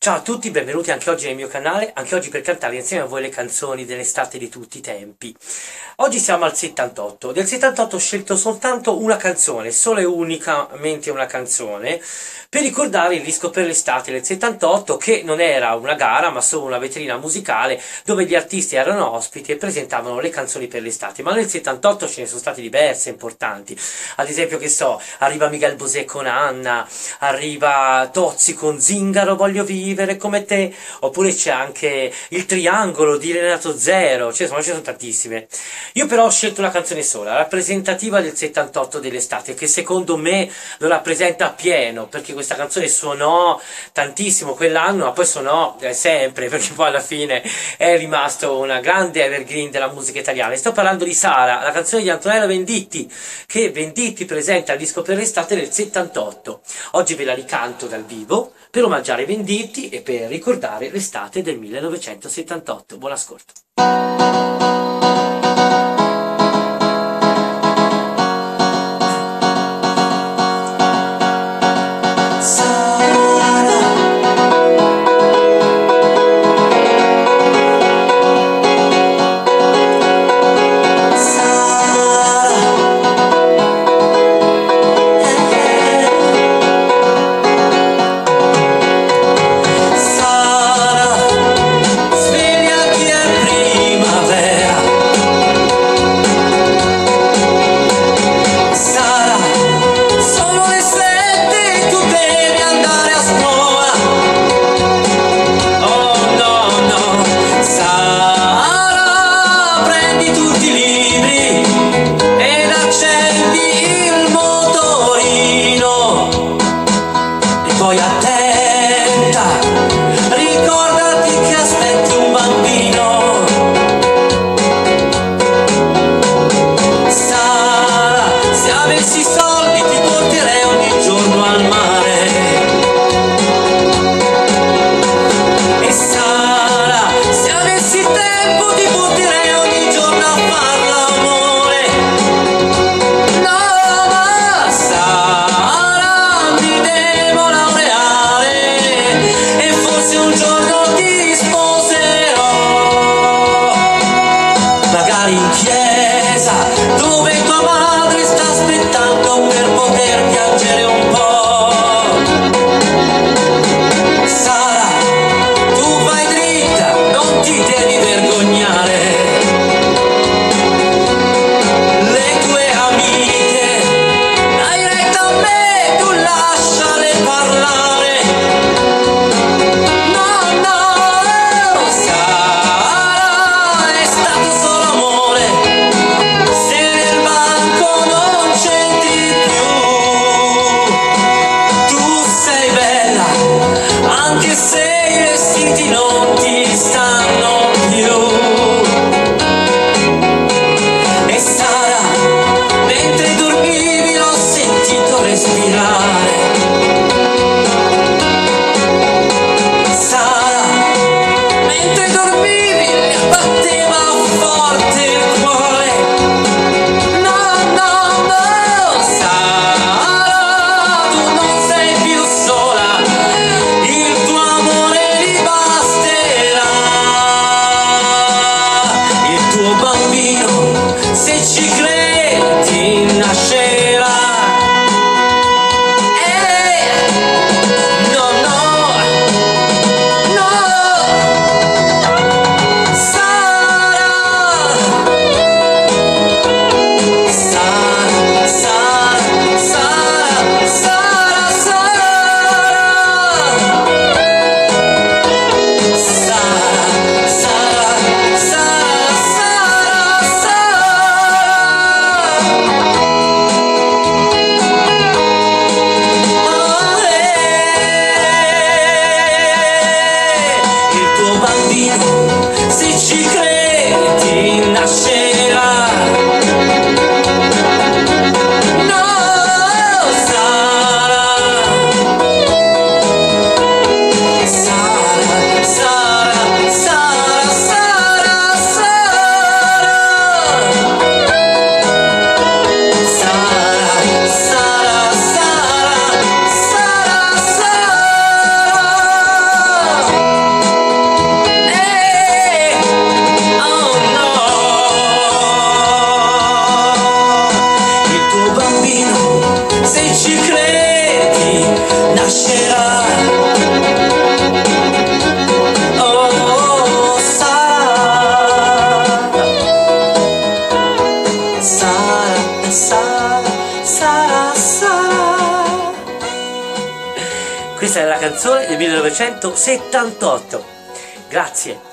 Ciao a tutti, benvenuti anche oggi nel mio canale, anche oggi per cantare insieme a voi le canzoni dell'estate di tutti i tempi. Oggi siamo al 78, del 78 ho scelto soltanto una canzone, solo e unicamente una canzone, per ricordare il disco per l'estate del 78 che non era una gara ma solo una vetrina musicale dove gli artisti erano ospiti e presentavano le canzoni per l'estate, ma nel 78 ce ne sono state diverse importanti, ad esempio che so, arriva Miguel Bosé con Anna, arriva Tozzi con Zingaro, voglio vivere, vivere come te, oppure c'è anche il triangolo di Renato Zero, cioè, insomma ce ne sono tantissime. Io però ho scelto una canzone sola, rappresentativa del 78 dell'estate, che secondo me lo rappresenta a pieno, perché questa canzone suonò tantissimo quell'anno, ma poi suonò eh, sempre, perché poi alla fine è rimasto una grande evergreen della musica italiana. Sto parlando di Sara, la canzone di Antonella Venditti, che Venditti presenta al disco per l'estate del 78. Oggi ve la ricanto dal vivo per omaggiare Venditti tutti e per ricordare l'estate del 1978. Buon ascolto. magari in chiesa Estoy dormir, Questa è la canzone del 1978. Grazie.